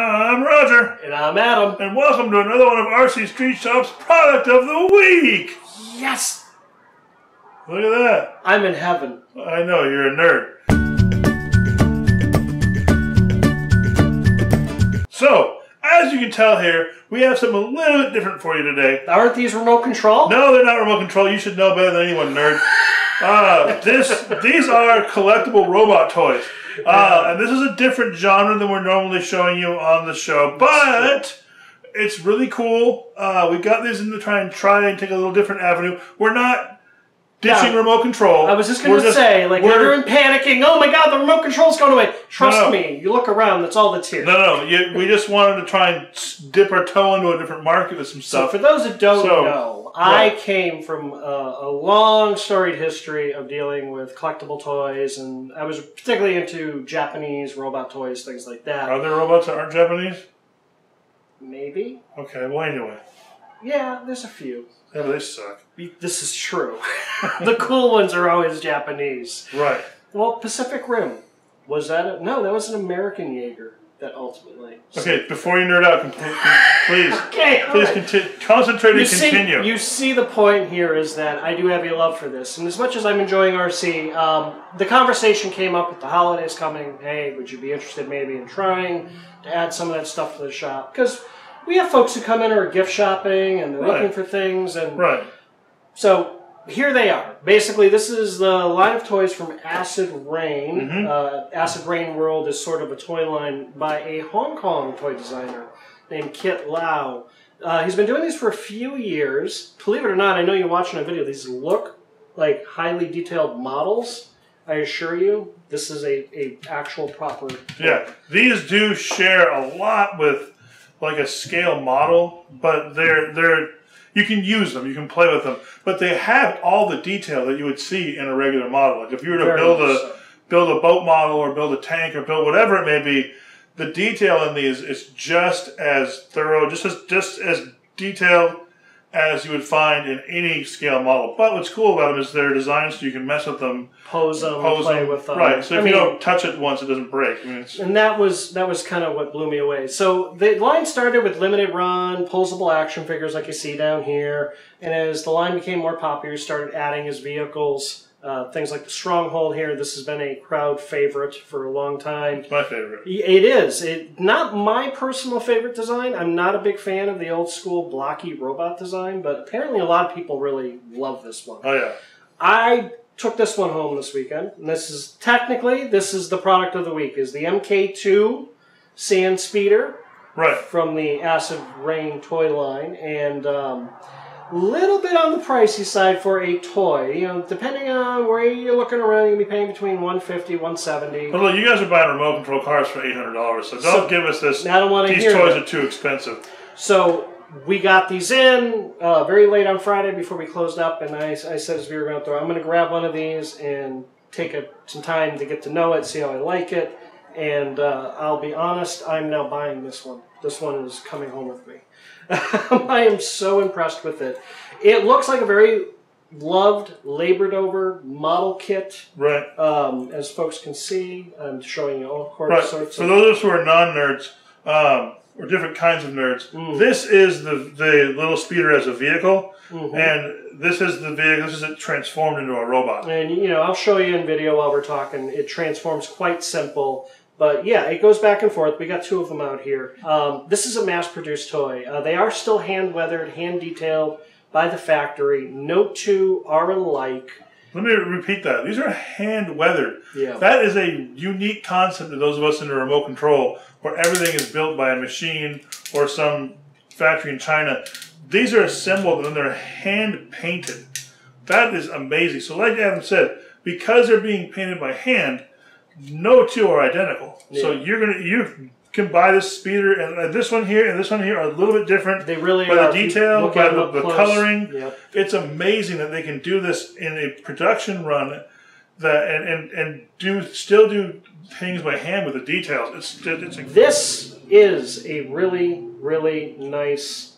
I'm Roger, And I'm Adam. and welcome to another one of RC Street Shop's product of the week. Yes! Look at that. I'm in heaven. I know you're a nerd. So, as you can tell here, we have something a little bit different for you today. Aren't these remote control? No, they're not remote control. You should know better than anyone, nerd. Uh, this, these are collectible robot toys. Uh, and this is a different genre than we're normally showing you on the show, but it's really cool. Uh, we got these in to try and try and take a little different avenue. We're not ditching remote control. I was just going to say, like, we're- panicking, oh my god, the remote control's going away. Trust No. me, you look around, that's all that's here. No, no, you, we just wanted to try and dip our toe into a different market with some stuff. So, for those that don't So, know, I came from a, a long storied history of dealing with collectible toys, and I was particularly into Japanese robot toys, things like that. Are there robots that aren't Japanese? Maybe? Okay, well, anyway. Yeah, there's a few. Yeah, but they suck. This is true. the cool ones are always Japanese. Right. Well, Pacific Rim. Was that a, no? That was an American Jaeger that ultimately. Okay, before you nerd out, please, Okay. please right. conti- concentrate You and see, continue. you see the point here is that I do have a love for this, and as much as I'm enjoying RC, um, the conversation came up with the holidays coming. Hey, would you be interested maybe in trying to add some of that stuff to the shop? Because we have folks who come in who are gift shopping and they're Right. looking for things, and right. So here they are. Basically, this is the line of toys from Acid Rain. Mhm. Uh, Acid Rain World is sort of a toy line by a Hong Kong toy designer named Kit Lau. Uh, he's been doing these for a few years. Believe it or not, I know you're watching a video. These look like highly detailed models. I assure you, this is a, a actual proper. Yeah, these do share a lot with like a scale model, but they're they're you can use them, you can play with them, but they have all the detail that you would see in a regular model. Like if you were to Very build a so. build a boat model or build a tank or build whatever it may be, the detail in these is just as thorough, just as just as detailed as you would find in any scale model. But what's cool about them is they're designed so you can mess with them, Pose them, pose play them. with them. right. So if I you don't touch it once, it doesn't break. I mean, it's, and that was that was kind of what blew me away. So the line started with limited run, posable action figures like you see down here, and as the line became more popular, you started adding his vehicles. Uh, things like the Stronghold here. This has been a crowd favorite for a long time. it's my favorite. It is. It not my personal favorite design. I'm not a big fan of the old school blocky robot design, but apparently a lot of people really love this one. Oh yeah. I took this one home this weekend. And this is technically this is the product of the week is the MK2 Sand Speeder Right. from the Acid Rain toy line and um, little bit on the pricey side for a toy. You know, depending on where you're looking around, you'll be paying between 150 170 But look, you guys are buying remote control cars for eight hundred dollars, so don't So- give us this. I don't want to These toys that. are too expensive. So we got these in uh, very late on Friday before we closed up, and I, I said as we were going through, I'm going to grab one of these and take a, some time to get to know it, see how I like it, and uh, I'll be honest, I'm now buying this one. This one is coming home with me. I am so impressed with it. It looks like a very loved, labored over model kit, Right. um, as folks can see. I'm showing you all Right. sorts For of. those of us who are non-nerds, um, or different kinds of nerds, Mm. this is the the little speeder as a vehicle, Mhm. and this is the vehicle. This is it transformed into a robot. And you know, I'll show you in video while we're talking. It transforms quite simple, but yeah, it goes back and forth. We got two of them out here. Um, this is a mass-produced toy. Uh, they are still hand weathered, hand detailed by the factory. No two are alike. Let me repeat that. These are hand weathered. Yeah. That is a unique concept to those of us into remote control, where everything is built by a machine or some factory in China. These are assembled and they're hand painted. That is amazing. So, like Adam said, because they're being painted by hand, no two are identical. So you're gonna you can buy this speeder and uh, this one here and this one here are a little bit different. They really By the are. You detail, by the- the coloring. Yep. It's amazing that they can do this in a production run that and, and, and do still do things by hand with the details. It's it's incredible. This is a really, really nice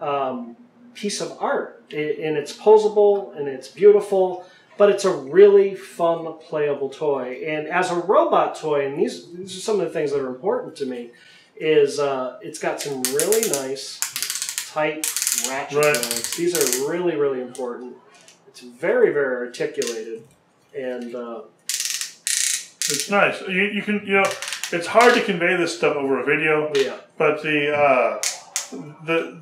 um, piece of art, I- and it's posable and it's beautiful. But it's a really fun, playable toy. And as a robot toy, and these these are some of the things that are important to me. is uh, it's got some really nice tight ratchet Right. joints. These are really really important. It's very very articulated, and uh, It's nice. You, you can you know it's hard to convey this stuff over a video, yeah, but the uh, the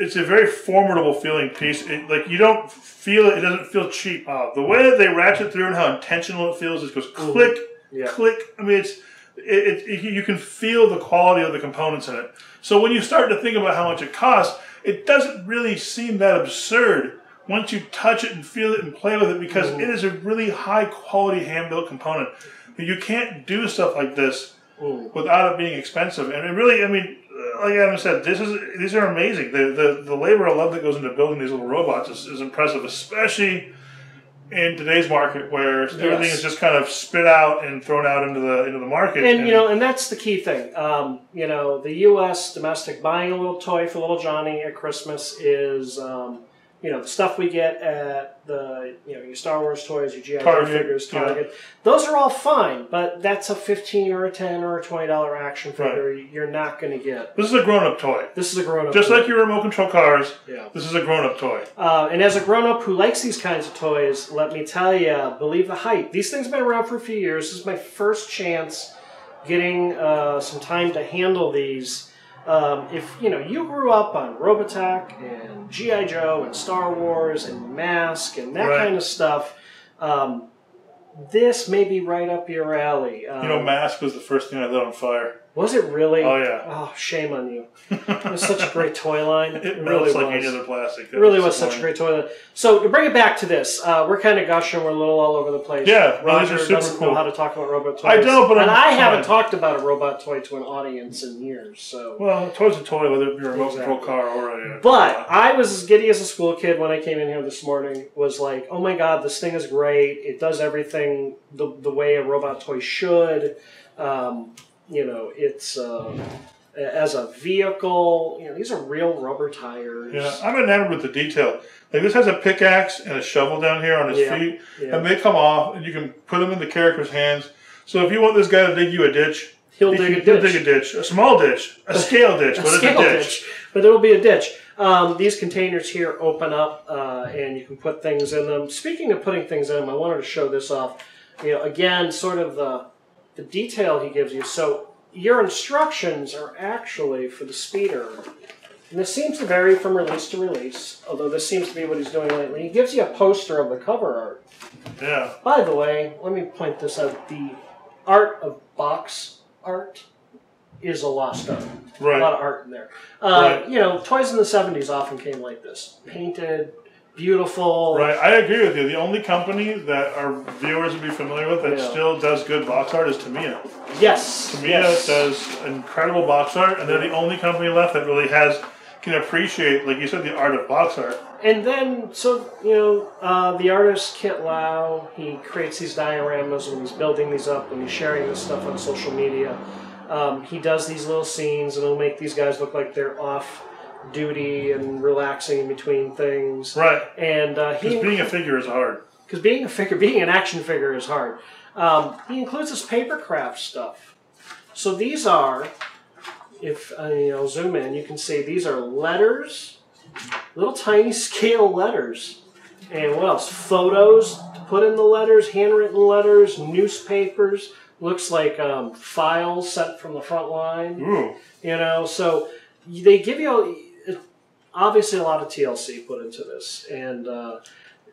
it's a very formidable feeling piece. It, like you don't feel it; it doesn't feel cheap. Uh, the way that they ratchet through and how intentional it feels, it goes click, yeah. click. I mean, it's it, it, you can feel the quality of the components in it. So when you start to think about how much it costs, it doesn't really seem that absurd once you touch it and feel it and play with it because it is a really high quality hand built component. You can't do stuff like this Mm. without it being expensive. And it really, I mean, like Adam said, this is these are amazing. The the, the labor of love that goes into building these little robots is, is impressive, especially in today's market where everything is just kind of spit out and thrown out into the into the market. And you know, and that's the key thing. Um, you know, the U.S. domestic buying a little toy for little Johnny at Christmas is, um, you know, the stuff we get at the, you know, your Star Wars toys, your GI Joe Target, figures, yeah. Those are all fine, but that's a fifteen or a ten or a twenty dollar action figure. You're not going to get. this is a grown up toy. This is a grown up. Just like your remote control cars, yeah. this is a grown up toy. Uh, and as a grown up who likes these kinds of toys, let me tell you, believe the hype. These things have been around for a few years. This is my first chance getting uh, some time to handle these. Um, if you know you grew up on Robotech and GI Joe and Star Wars and Mask and that Right. kind of stuff, um, this may be right up your alley. Um, You know, Mask was the first thing I lit on fire. Was it really? Oh yeah, Oh, shame on you! It was such a great toy line. it, It, really like was. any other plastic. It really was such a great toilet. So to bring it back to this, uh, we're kind of gushing. We're a little all over the place. Yeah, Roger doesn't know how to talk about robot toys. I don't, but and I'm I haven't fine. talked about a robot toy to an audience in years. So, Well, a toy's a toy, whether it be a remote Exactly. control car or a. uh, but I was as giddy as a school kid when I came in here this morning. Was like, oh my god, this thing is great. It does everything the the way a robot toy should. Um, you know, it's. Uh, as a vehicle, you know, these are real rubber tires. Yeah, I'm enamored with the detail. Like this has a pickaxe and a shovel down here on his Yeah, feet, yeah. and they come off, and you can put them in the character's hands. So if you want this guy to dig you a ditch, He'll he dig a he'll ditch. dig a ditch, a small ditch, a scale ditch, a but it's a scale ditch. but there will be a ditch. Um, these containers here open up, uh, and you can put things in them. Speaking of putting things in them, I wanted to show this off. You know, again, sort of the the detail he gives you. So your instructions are actually for the speeder. And this seems to vary from release to release, although this seems to be what he's doing lately. He gives you a poster of the cover art. Yeah, By the way, let me point this out. The art of box art is a lost art. A lot of art in there. Uh, Right. You know, toys in the 70s often came like this painted, beautiful. Right, I agree with you. The only company that our viewers would be familiar with that Yeah. still does good box art is Tamiya. Yes. Tamiya yes. does incredible box art, and they're the only company left that really has can appreciate, like you said, the art of box art. And then, so, you know, uh, the artist Kit Lau, he creates these dioramas when he's building these up, when he's sharing this stuff on social media. Um, he does these little scenes, and he'll make these guys look like they're off duty and relaxing in between things. Right, And uh, he because being a figure is hard. because being a figure, being an action figure is hard. Um, he includes this paper craft stuff. So these are, if uh, you know, zoom in, you can see these are letters, little tiny scale letters, and what else? Photos to put in the letters, handwritten letters, newspapers. Looks like um, files sent from the front line. Ooh, You know, so they give you obviously a lot of TLC put into this, and uh,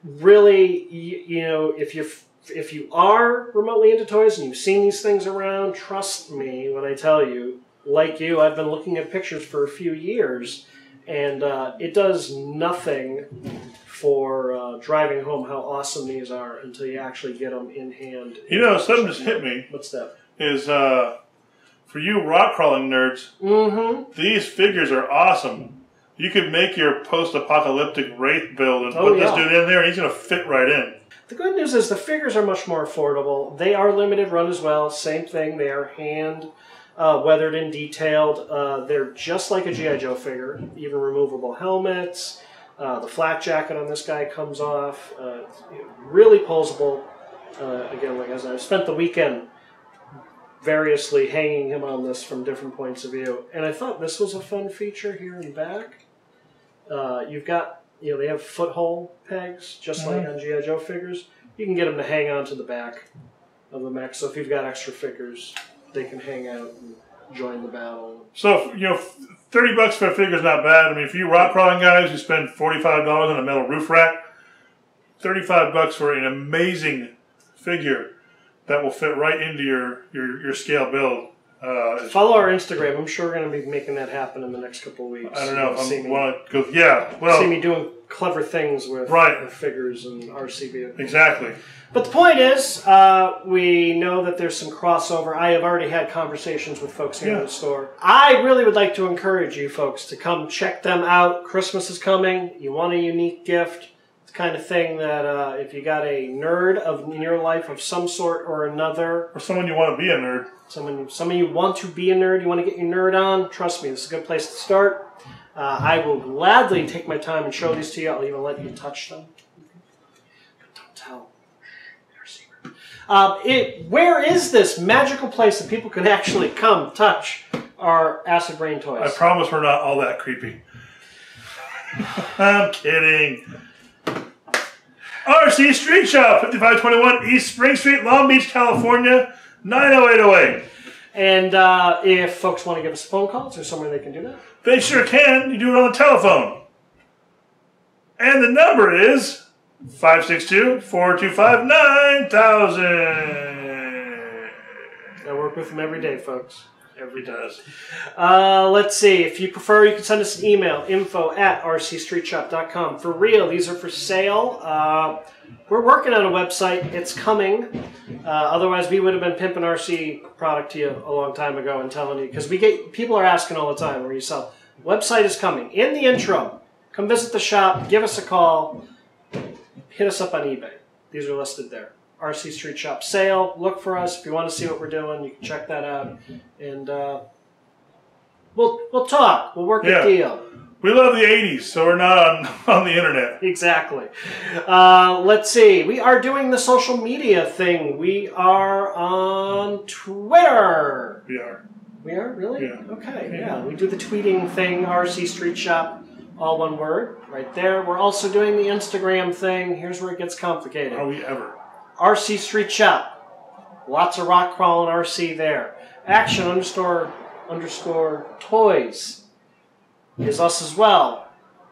really, you, you know, if you if you are remotely into toys and you've seen these things around, trust me when I tell you. Like you, I've been looking at pictures for a few years, and uh, it does nothing for uh, driving home how awesome these are until you actually get them in hand. you know, something just hit me. What's that? Is uh, for you rock crawling nerds, Mm-hmm. these figures are awesome. You could make your post-apocalyptic wraith build and Oh, put this dude in there, and he's gonna fit right in. The good news is the figures are much more affordable. They are limited run as well. Same thing. They are hand uh, weathered and detailed. Uh, they're just like a GI Joe figure. Even removable helmets. Uh, the flak jacket on this guy comes off. Uh, really posable. Uh, again, like as I spent the weekend variously hanging him on this from different points of view. And I thought this was a fun feature here in back. Uh, you've got, you know, they have foothold pegs, just like Mhm. on G.I. Joe figures. You can get them to hang on to the back of the mech. So if you've got extra figures, they can hang out and join the battle. So you know, thirty bucks for a figure is not bad. I mean, if you rock crawling guys, you spend forty five dollars on a metal roof rack. Thirty five bucks for an amazing figure that will fit right into your your, your scale build. Uh, Follow our Instagram. I'm sure we're going to be making that happen in the next couple of weeks. I don't know if see I me, want to go. Yeah, Well, see me doing clever things with, Right. with figures and RC vehicles. exactly. But the point is, uh, we know that there's some crossover. I have already had conversations with folks here in the store. I really would like to encourage you folks to come check them out. Christmas is coming. You want a unique gift. Kind of thing that uh, if you got a nerd of in your life of some sort or another, Or someone you want to be a nerd. someone some of you want to be a nerd, you want to get your nerd on, trust me, this is a good place to start. Uh, I will gladly take my time and show these to you. I'll even let you touch them. Don't tell. Uh, it, where is this magical place that people can actually come touch our acid rain toys? I promise we're not all that creepy. I'm kidding. RC Street Shop, 5521 East Spring Street, Long Beach, California, 90808. and uh, if folks want to give us a phone call, is there somewhere they can do that? They sure can. You do it on the telephone. And the number is 562 425 9000. I work with them every day, folks. Every does. Uh, let's see. If you prefer, you can send us an email info at rcstreetshop.com. For real, these are for sale. Uh, we're working on a website. It's coming. Uh, otherwise, we would have been pimping RC product to you a long time ago and telling you because we get people are asking all the time where you sell. Website is coming. In the intro, come visit the shop. Give us a call. Hit us up on eBay. These are listed there. RC Street Shop sale. Look for us if you want to see what we're doing. You can check that out, and uh, we'll we'll talk. We'll work Yeah. a deal. We love the 80s, so we're not on, on the internet. Exactly. Uh, let's see. We are doing the social media thing. We are on Twitter. We are. We are really Yeah. okay. Yeah. Yeah, we do the tweeting thing. RC Street Shop, all one word, right there. We're also doing the Instagram thing. Here's where it gets complicated. Are we ever? RC Street Shop. Lots of rock crawling RC there. Action underscore underscore toys is us as well.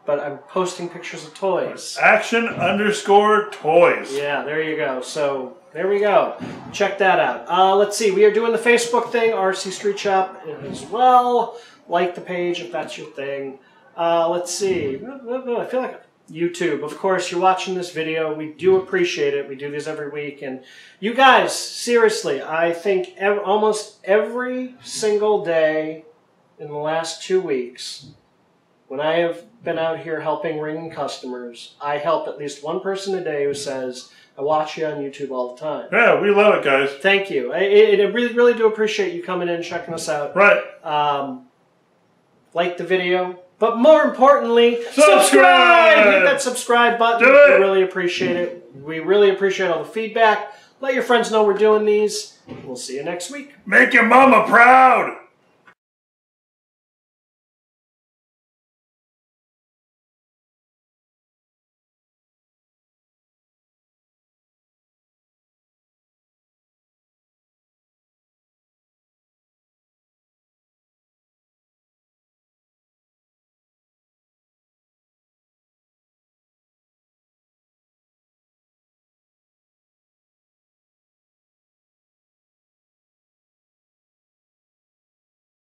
But I'm posting pictures of toys. Action underscore toys. Yeah, there you go. So there we go. Check that out. Uh, let's see. We are doing the Facebook thing, RC Street Shop as well. Like the page if that's your thing. Uh, let's see. I feel like YouTube. Of course, you're watching this video. We do appreciate it. We do these every week, and you guys, seriously, I think ev- almost every single day in the last two weeks, when I have been out here helping ring customers, I help at least one person a day who says, "I watch you on YouTube all the time." Yeah, we love it, guys. Thank you. I, I, I really, really do appreciate you coming in and checking us out. Right. Um, like the video, but more importantly, Subscribe! Hit that subscribe button. Do We it! really appreciate it. We really appreciate all the feedback. Let your friends know we're doing these. We'll see you next week. Make your mama proud.